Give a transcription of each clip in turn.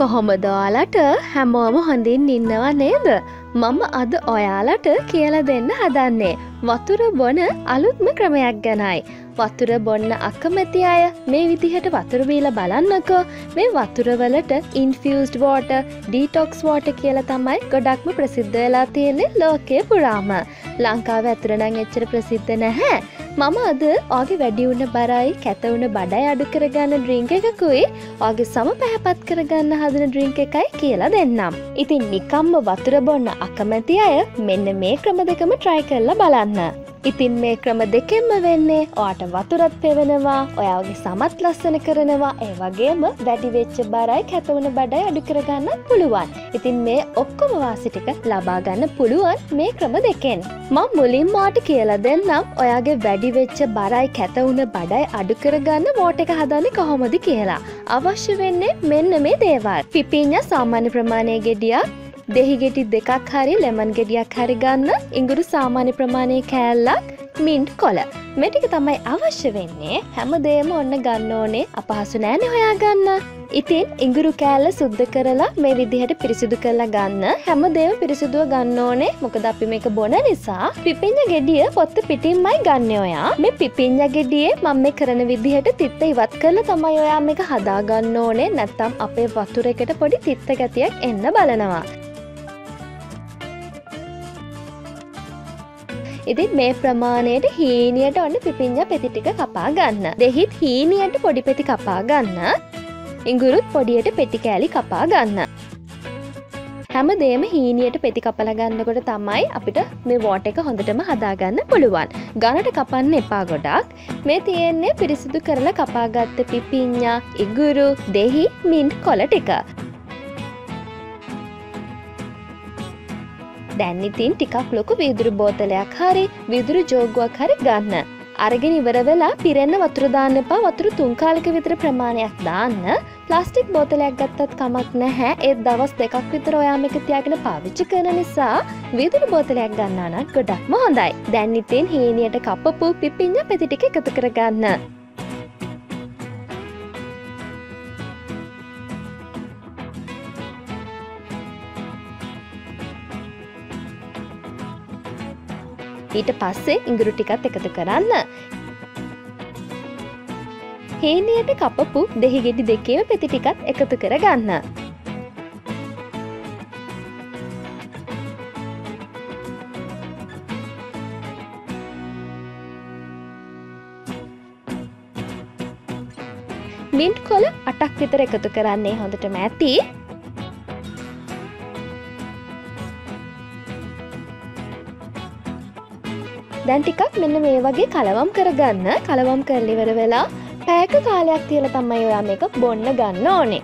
කොහොමද ඔයාලට හැමෝම හොඳින් ඉන්නවා නේද? මම අද ඔයාලට කියලා දෙන්න හදන්නේ වතුර බොන අලුත්ම ක්‍රමයක් ගැනයි. වතුර බොන්න අකමැති අය මේ විදිහට වතුර බීලා බලන්නකෝ මේ වතුරවලට ඉන්ෆියස්ඩ් වෝට ඩීටොක්ස් වෝට කියලා තමයි ගොඩක්ම ප්‍රසිද්ධ වෙලා තියෙන්නේ ලෝකය පුරාම. ලංකාව ඇතුරනං එච්චර ප්‍රසිද්ධ නැහැ. මම අද ඕගේ වැඩිවුණ බරයි කැතවුණ බඩයි අඩු කරගන්න ඩ්‍රිංක එකකුයි ඕගේ සම පැහැපත් කරගන්න හදන ඩ්‍රිංක එකයි කියලා දෙන්නම්. ඉතින් නිකම්ම වතුර බොන්න අකමැති අය මෙන්න මේ ක්‍රම දෙකම ට්‍රයි කරලා බලන්න. ඉතින් මේ ක්‍රම දෙකෙන්ම වෙන්නේ ඔයාට වතුරත් පෙවෙනවා ඔයාගේ සමත් ලස්සන කරනවා ඒ වගේම වැඩිවෙච්ච බරයි කැතවන බඩයි අඩු කරගන්න පුළුවන්. ඉතින් මේ ඔක්කොම වාසිටික ලබාගන්න පුළුවන් මේ ක්‍රම දෙකෙන්. මං මුලින් මාට කියලා දෙන්නම් ඔයාගේ වැඩිවෙච්ච බරයි කැතවුණ බඩයි අඩු කරගන්න මෝට එක හදන්න කොහොමද කියලා. අවශ්‍ය වෙන්නේ මෙන්න මේ දේවල්. පිපිඤ්ඤ සාමාන්‍ය ප්‍රමාණය ගෙඩියක් දෙහිගෙටි දෙකක් හරි ලෙමන් ගෙඩියක් හරි ගන්න ඉංගුරු සාමාන්‍ය ප්‍රමාණය කෑල්ලක් මින්ට් කොල මෙටික තමයි අවශ්‍ය වෙන්නේ. හැම දේම ඔන්න ගන්න ඕනේ. අපහසු නෑන හොයා ගන්න ඉතින් ඉංගුරු කෑල්ල සුද්ධ කරලා මේ විදිහට පිරිසිදු කරලා ගන්න. හැම දේම පිරිසිදුව ගන්න ඕනේ. මොකද අපි මේක බොන නිසා පිපිඤ්ඤ ගෙඩිය පොත්ත පිටින්මයි ගන්න ඔයා. මේ පිපිඤ්ඤ ගෙඩියේ මම මේ කරන විදිහට තිත්ත ඉවත් කරලා තමයි ඔයා මේක හදා ගන්න ඕනේ. නැත්නම් අපේ වතුර එකට පොඩි තිත්ත ගැතියක් එන්න බලනවා. ඉතින් මේ ප්‍රමාණයට හීනියට ඔන්න පිපිංජ පෙතිටික කපා ගන්න. දෙහිත් හීනියට පොඩි පෙති කපා ගන්න. ඉංගුරුත් පොඩියට පෙටි කෑලි කපා ගන්න. හැම දේම හීනියට පෙති කපල ගන්නකොට තමයි අපිට මේ වෝට එක හොඳටම හදාගන්න පුළුවන්. ගණට කපන්න එපා ගොඩක් මේ තියෙන්නේ පිරිසිදු කරලා කපාගත්ත පිපිඤ්ඥා ඉගුරු දෙහි මින්ට් කොල ටික. දැන්නිතින් ටිකක් ලොකු වීදුරු බෝතලයක් හරි විදුරු ජෝගුවක් හරි ගන්න. අරගෙන ඉවර වෙලා පිරෙන්න වතුරදාන්න එපා වතුරු තුන්කාලක විතර ප්‍රමාණයක් දාන්න ප්ලාස්ටික් බෝතලයක් ගත්තත් කමක් නැහැ ඒත් දවස් දෙකක් විතර ඔයාම එක තියාගෙන පාවිච්චි කරන නිසා විදුරු බෝතලයක් ගන්නානත් ගොඩක්ම හොඳයි. දැන්නිතින් හීනියට කපපු පිපිඤ්ඤ පෙතිටික එකතු කරගන්න. ඊට පස්සේ ඉඟුරු ටිකත් එකතු කරන්න. හේනියට කපපු දෙහිගෙඩි දෙකේම පෙති ටිකත් එකතු කර ගන්න. මින්ට් කොල අටක් විතර එකතු කරන්නේ හොඳටම ඇති දැන් ටිකක් මෙන්න මේ වගේ කලවම් කරගන්න. කලවම් කරලිවර වෙලා පෑක කාලයක් තියල තමයි ඔයා මේක බොන්න ගන්න ඕනේ.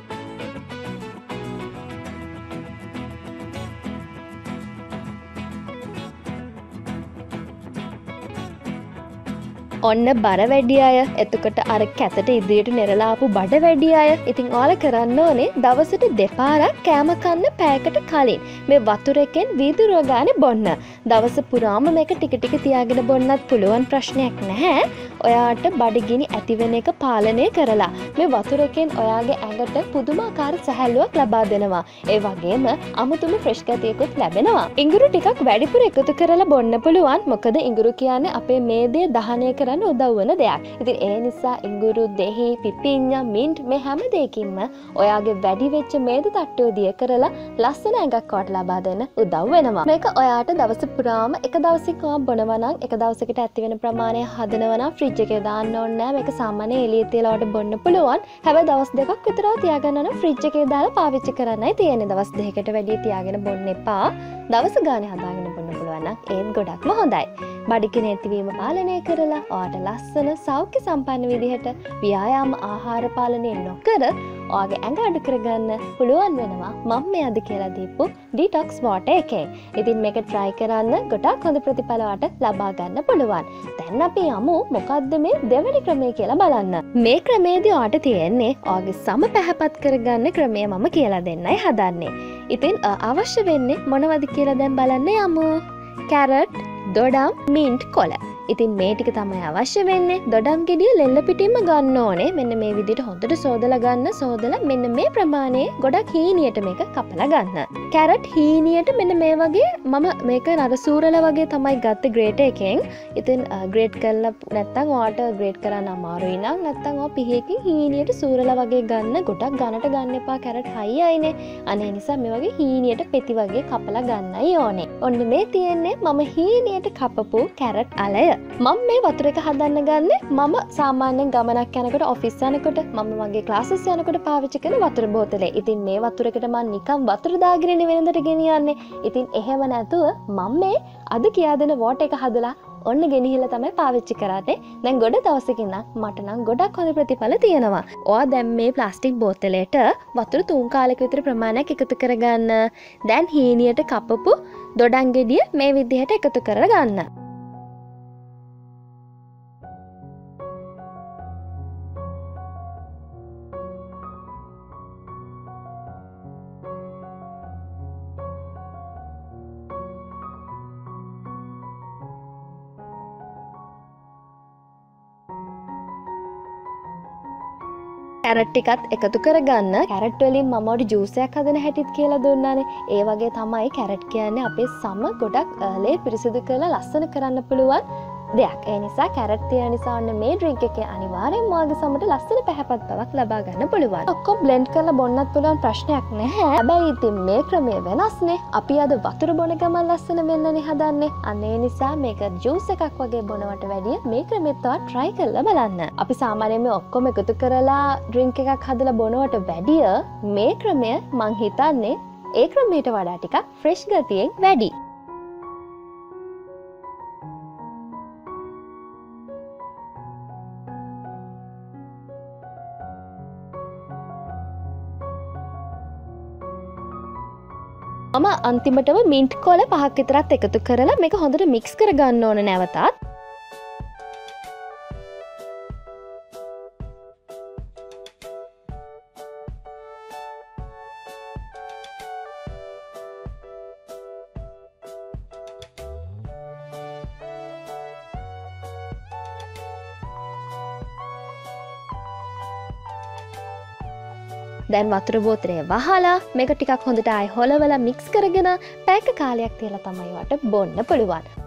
ඔන්න බර වැඩි අය. එතකොට අර කැතට ඉදිරියට නෙරලාපු බඩ වැඩි අය. ඉතිං ඕල කරන්න ඕනේ දවසට දෙපාරක් කෑමකන්න පෑකට කලින්. මේ වතුරකෙන් වීදුරුව ගාන බොන්න. දවස පුරාම මේක ටිකටික තියාගෙන බොන්නත් පුළුවන් ප්‍රශ්නයක් නැහැ. ඔයාට බඩගිනි ඇතිවෙන එක පාලනය කරලා. මේ වතුරකෙන් ඔයාගේ ඇඟට පුදුමාකාර සැහැල්ලුවක් ලබා දෙනවා. ඒ වගේම අමුතුම ෆ්‍රෙෂ්ගතියකුත් ලැබෙනවා. ඉංගුරු ටිකක් වැඩිපුර එකතු කරලා බොන්න පුළුවන්. මොකද ඉංගුරු කියන්නේ අපේ මේදේ දහනය කර කරන්න උදව්වන දෙයක්. ඉතින් ඒ නිසා ඉංගුරු දෙහි පිපිං්ඥ මින්ට් මේ හැම දෙකින්ම ඔයාගේ වැඩි වෙච්ච මේද තට්ටෝ දිය කරලා ලස්සන ඇඟක් කොට ලබා දෙන්න උදව් වෙනවා. මේක ඔයාට දවස පුරාම එක දවසිකවා බොනවනම් එක දවසකට ඇතිවෙන ප්‍රමාණය හදනවන ෆ්‍රිජ් එක දාන්න ඕන්නෑ මේක සාමානය එලිය තිලාවට බොන්න පුළුවන්. හැබ දවස් දෙකක් විතරා තියාගන්න ෆ්‍රිජ් එකේ දාලා පාවිච්චි කරන්නයි තියෙන දවස් දෙකට වැඩිය තියාගෙන බොන්න එපා. දවස ගාන හදාගෙන බොන්න පුළුවන් ඒත් ගොඩක්ම හොඳයි. බඩිකෙන ඇතිවීම පාලනය කරලා ආට ලස්සන සෞඛ්‍ය සම්පන්න විදිහට ව්‍යායාම ආහාර පාලනය නොකර ඕගේ ඇඟ අඩු කරගන්න පුළුවන් වෙනවා. මං මේ අද කියලා දීපු ඩිටොක්ස් වෝට එකේ. ඉතින් මේක ට්‍රයි කරන්න ගොඩක් හොඳ ප්‍රතිඵලවට ලබාගන්න පුළුවන්. දැන් අපි යමු මොකක්ද මේ දෙවැනි ක්‍රමය කියලා බලන්න. මේ ක්‍රමේදී ආට තියෙන්නේ ඕගේ සම පැහැපත් කරගන්න ක්‍රමය මම කියලා දෙන්නයි හදන්නේ. ඉතින් අවශ්‍ය වෙන්නේ මොනවද කියලා දැන් බලන්න යමු. කැරට් දොඩම් මින්ට් කොල ඉතින් මේටික තමයි අවශ්‍ය වෙන්නේ. දොඩම් ගෙඩිය ලෙල්ල පිටින්ම ගන්න ඕනේ. මෙන්න මේ විදිට හොඳට සෝදල ගන්න සෝදල මෙන්න මේ ප්‍රමාණය ගොඩක් හීනියට මේක කපල ගන්න. කැරට් හීනියට මෙන්න මේ වගේ මම මේක නරසූරල වගේ තමයි ගත්ත ග්‍රේට එකෙන්. ඉතින් ග්‍රේට් කරල නැත්තං වාට ග්‍රේට් කරන්න අමාරුයි. නම් නැත්තං පිහකින් හීනියට සූරල වගේ ගන්න ගොඩක් ගණට ගන්න එපා කැරට් හයි අයිනේ. අනේ නිසා මේ වගේ හීනියට පෙති වගේ කපලා ගන්නයි ඕනේ. ඔන්න මේ තියෙන්නේ මම හීනියට කපපු කැරට් අලය. මං මේ වතුර එක හදන්න ගන්න මම සාමාන්‍යෙන් ගමනක් යනකට ඔෆිස් යනකොට මම මගේ ක්ලාසස් යනකොට පාවිච්චි කළ වතුර බෝතලේ. ඉතින් මේ වතුරකට මන් නිකම් වතුරදාගරෙන වෙනදට ගෙනියන්නේ. ඉතින් එහෙම නැතුව මං මේ අද කියා දෙන වෝට එක හදලා ඔන්න ගෙනහිල තමයි පාවිච්චි කරාතේ දැන් ගොඩ දවසකින්න මටනම් ගොඩක් හොඳ ප්‍රතිඵල තියෙනවා. ඕ දැම් මේ ප්ලාස්ටික් බෝතලයට වතුර තුන් කාලෙක විතර ප්‍රමාණයක් එකතු කරගන්න. දැන් හීනියට කපපු දොඩන්ගෙඩිය මේ විදිහට එකතු කරගන්න. කැරට්ටිකත් එකතු කරගන්න. කැරට්වලින් මමට ජූසයක් හදන හැටිත් කියලා දුන්නන. ඒ වගේ තමයි කැරට් කියන්නේ අපේ සම ගොඩක් ලේ පිරිසිදු කළ ලස්සන කරන්න පුළුවන්. දෙයක්. ඒ නිසා කැරත්තිය නිසාන්න මේ ද්‍රිංක එක අනිවාරෙන් වාගේ සමට ලස්සන පැහැපත් බවක් ලබා ගන්න පුළුවන්. ඔක්කො බ්ලෙන්ඩ් කල බොන්නත් පුලන් ප්‍රශ්නයක් නැහැ. හැබැයි ඉතින් මේ ක්‍රමය වෙනස්නේ අපි අද වතුර බොන ගමන් ලස්සන වෙන්නනි හදන්නේ. අන්නේ නිසා මේක ජූස එකක් වගේ බොනවට වැඩිය මේ ක්‍රමෙත්වා ට්‍රයි කරල බලන්න. අපි සාමානයම ඔක්කොම එකතු කරලා ඩ්‍රිංක එකක් හදල බොනවට වැඩිය මේ ක්‍රමය මං හිතන්නේ ඒ ක්‍රමයට වඩා ටිකක් ෆ්‍රෙෂ් ගතියෙන් වැඩි. මම අන්තිමටම මින්ට් කොල පහක් විතරත් එකතු කරලා මේක හොඳට මික්ස් කරගන්න ඕන නැවතත්. දැන් වතුර බෝතරය වහලා මේක ටිකක් හොඳට අයි හොලවල මික්ස් කරගෙන පැක කාලයක් තියලා තමයිවට බොන්න පුළුවන්.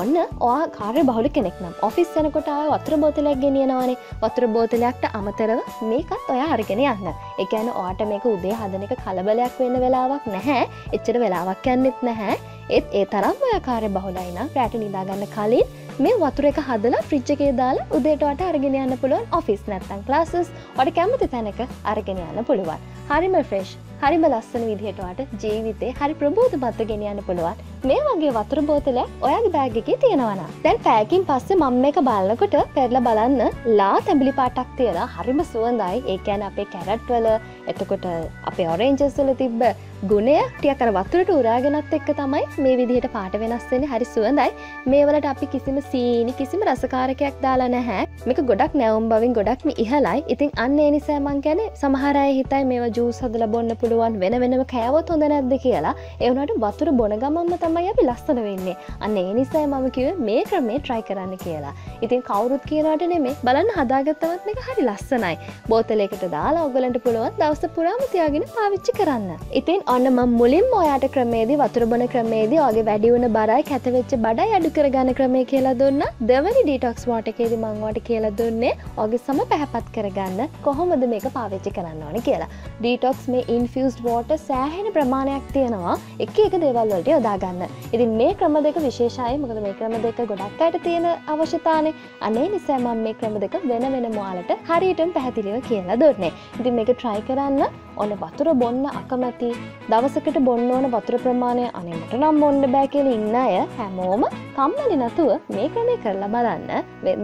ඔන්න ඕ කාරය බහුල කෙනෙක් නම්. ඔෆිස් යනකොට වතුර බෝතලයක් ගෙනියනවානේ. වතුර බෝතලයක්ට අමතරව මේකත් ඔය අරගෙන යන්න. එකන ඕට මේක උදේ හදන එක කලබලයක් වෙන්න වෙලාවක් නැහැ. එච්චර වෙලාවක් යන්නෙත් නැහැ. ඒත් ඒ තරම් ඔය කාරය බහුලයිනම් රෑට නිදාගන්න කලින් මේ වතුර එක හදලා ෆ්‍රිච්චකේ දාලා උදේටවට අරගෙන යන්න පුළුවන් ඔෆිස් නැත්තන් ලාසස් ොට කැමති තැනක අරගෙන යන්න පුළුවන්. හරිම ෆ්‍රෙෂ් හරිම ලස්සන විදිහටවාට ජීවිතේ හරි ප්‍රබෝධ බත්ත ගෙනියන්න පුළුවන්. මේ වගේ වතුර බෝතල ඔයාගේ බෑග් එකේ තියෙනවන දැන් පෑකින් පස්සේ මම එක බලන්නකොට පෙරල බලන්න ලා තැඹිලි පාටක් තියලා හරිම සුවඳයි. ඒකැන අපේ කැරට්වල එතකොට අපේ ඔරෙන්ජස්වල තිබ්බ ගුණය ටියකර වතුරට උරාගෙනත් එක්ක තමයි මේ විදිහට පාට වෙනස්වෙන හරි සුවඳයි. මේවලට අපි කිසිම සීනි කිසිම රසකාරකයක් දාලා නැහැ. මේක ගොඩක් නැවම් බවින් ගොඩක්ම ඉහලයි ඉතින් අන්න ඒ නිසෑමන් ගැන සමහරය හිතයි මේ ජූස් හදල බොන්න පුළුවන් වෙන වෙනම කෑවොත් හොඳ නැද්ද කියලා. එවනට වතුර බොන ගමම්ම තමයි අපි ලස්සන වෙන්නේ. අන්න ඒ නිසයි මම කිව මේ ක්‍රමේ ට්‍රයි කරන්න කියලා. ඉතින් කවුරුත් කියනට නෙමේ බලන්න හදාගත්තවත් එක හරි ලස්සනයි. බෝතලෙකට දාලා ඔගලන්ට පුළුවන් දවස පුරාම තියාගෙන පාවිච්චි කරන්න. ඉතින් ඔන්න මම් මුලින් ඔයාට ක්‍රමේදී වතුරබන ක්‍රමේදී ඔගේ වැඩිවුණ බරයි කැතවෙච්ච බඩයි අඩු කරගන්න ක්‍රමය කියලා දුන්න. දෙවනි ඩීටොක්ස් වාටකේද මංවට කියලා දුන්නේ ඔගේ සම පැහැපත් කරගන්න. කොහොමද මේක පාවිච්චි කරන්න ඕන කියලා. ඩීටොක්ස් මේ ඉන්ෆියස්් වෝට සෑහෙන ප්‍රමාණයක් තියෙනවා. එක එක දේවල්වලට යොදාගන්න ඉතින් මේ ක්‍රම දෙක විශේෂයි. මොකද මේ ක්‍රම දෙක ගොඩක් අයට තියෙන අවශ්‍යතානේ අනේ නිසෑමම් මේ ක්‍රම දෙක වෙන වෙන මාලට හරියටම පැහැදිලිව කියලා දුන්නේ. ඉතින් මේක ට්‍රයි කරන්න. ඔන්න වතුර බොන්න අකමැති. දවසකට බොන්න ඕන වතුර ප්‍රමාණය අනෙමට නම් බොන්න බෑ කියල ඉන්න අය හැමෝම කම්මලි නතුව මේ ක්‍රමය කරලා බලන්න.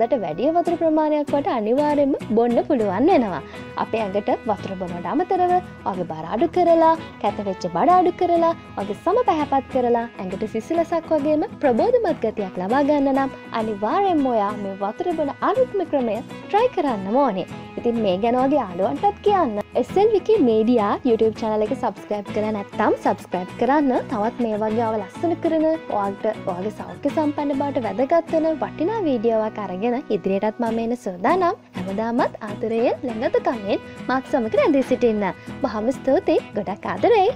වෙදට වැඩිය වතුර ප්‍රමාණයක් වට අනිවාරෙන්ම බොන්න පුළුවන් වෙනවා. අපේ ඇඟට වතුර බොනට අමතරව වගේ බරාඩු කරලා කැතවෙච්ච බඩාඩු කරලා වගේ සම පැහැපත් කරලා ඇඟට සිසිලසක් වගේම ප්‍රබෝධමත් ගතියක් ලබා ගන්න නම් අනිවාරෙන් ඔයා එපා මේ වතුර බොන අලුත්ම ක්‍රමය ට්‍රයි කරන්න ඕනේ. ඉතින් මේ ගැනවාගේ ආලුවන්ටත් කියන්න. එස්සල් විකි මේඩියා YouTube චනල එක සබස්ක්‍රයිබ් කර නැත්තම් සබස්ක්‍රයිබ් කරන්න තවත් මේ වගේ අව ලස්සන කරන ඔයාට ඔයාගේ සෞඛ්‍ය සම්පන්න බවට වැදගත්වන වටිනා වීඩියෝවක් අරගෙන ඉදිරියටත් මම එන සෝදානම්. හැමදාමත් ආතරයෙන් ළඟතකමෙන් මක් සමක රැඳී සිටින්න. බහම ස්තෝතේ ගොඩක් ආදරේ.